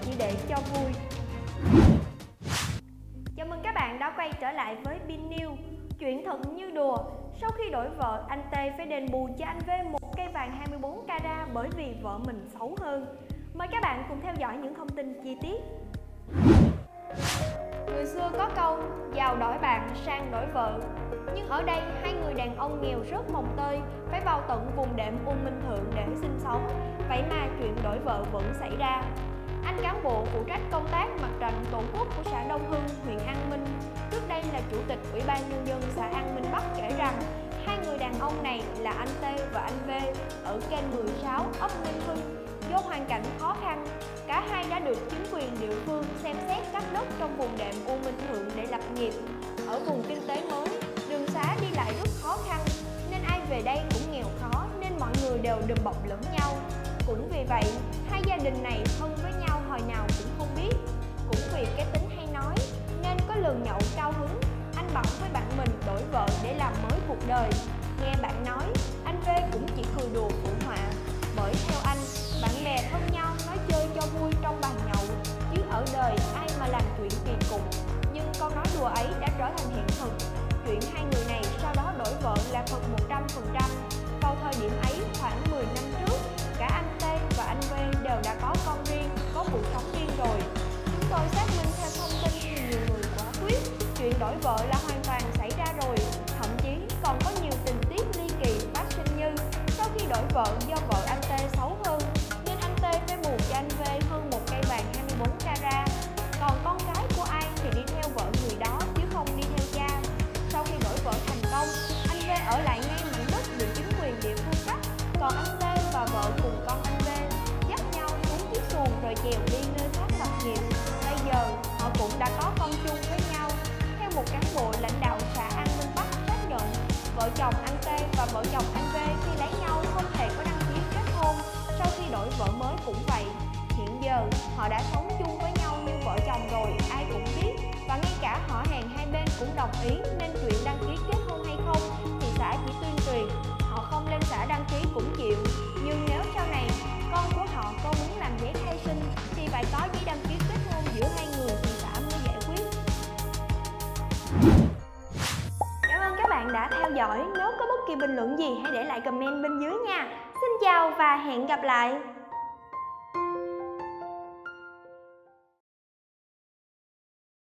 chỉ để cho vui. Chào mừng các bạn đã quay trở lại với Bin New Chuyện thật như đùa. Sau khi đổi vợ, anh Tê phải đền bù cho anh V một cây vàng 24 carat bởi vì vợ mình xấu hơn. Mời các bạn cùng theo dõi những thông tin chi tiết. Người xưa có câu giàu đổi bạn sang đổi vợ. Nhưng ở đây hai người đàn ông nghèo rất mồng tơi Phải vào tận vùng đệm U Minh Thượng để sinh sống. Vậy mà chuyện đổi vợ vẫn xảy ra. Anh cán bộ phụ trách công tác mặt trận tổ quốc của xã Đông Hưng, huyện An Minh, trước đây là chủ tịch Ủy ban Nhân dân xã An Minh Bắc kể rằng hai người đàn ông này là anh T và anh V ở kênh 16 ấp Ninh Hưng do hoàn cảnh khó khăn. Cả hai đã được chính quyền địa phương xem xét các đất trong vùng đệm U Minh Thượng để lập nghiệp. Ở vùng kinh tế mới, đường xá đi lại rất khó khăn, nên ai về đây cũng nghèo khó nên mọi người đều đùm bọc lẫn nhau. Cũng vì vậy, hai gia đình này thân với nhau hồi nào cũng không biết. Cũng vì cái tính hay nói, nên có lần nhậu cao hứng, anh bảo với bạn mình đổi vợ để làm mới cuộc đời. Nghe bạn nói, anh V cũng chỉ cười đùa phụ họa. Bởi theo anh, bạn bè thân nhau nói chơi cho vui trong bàn nhậu, chứ ở đời ai mà làm chuyện kỳ cục. Nhưng câu nói đùa ấy đã trở thành hiện thực. Chuyện hai người này sau đó đổi vợ là thật 100%. Đổi vợ là hoàn toàn xảy ra rồi. Thậm chí còn có nhiều tình tiết ly kỳ phát sinh như sau khi đổi vợ do vợ anh T xấu hơn, nên anh T phải bù cho anh V hơn một cây vàng 24 carat. Còn con cái của ai thì đi theo vợ người đó chứ không đi theo cha. Sau khi đổi vợ thành công, anh V ở lại ngay mảnh đất được chính quyền địa phương cấp. Còn anh vợ chồng anh T và vợ chồng anh V khi lấy nhau không hề có đăng ký kết hôn. Sau khi đổi vợ mới cũng vậy. Hiện giờ họ đã sống chung với nhau như vợ chồng rồi, ai cũng biết. Và ngay cả họ hàng hai bên cũng đồng ý nên chuyện đăng ký kết hôn hay không thì xã chỉ tuyên truyền. Họ không lên xã đăng ký cũng chịu. Theo dõi. Nếu có bất kỳ bình luận gì hãy để lại comment bên dưới nha. Xin chào và hẹn gặp lại.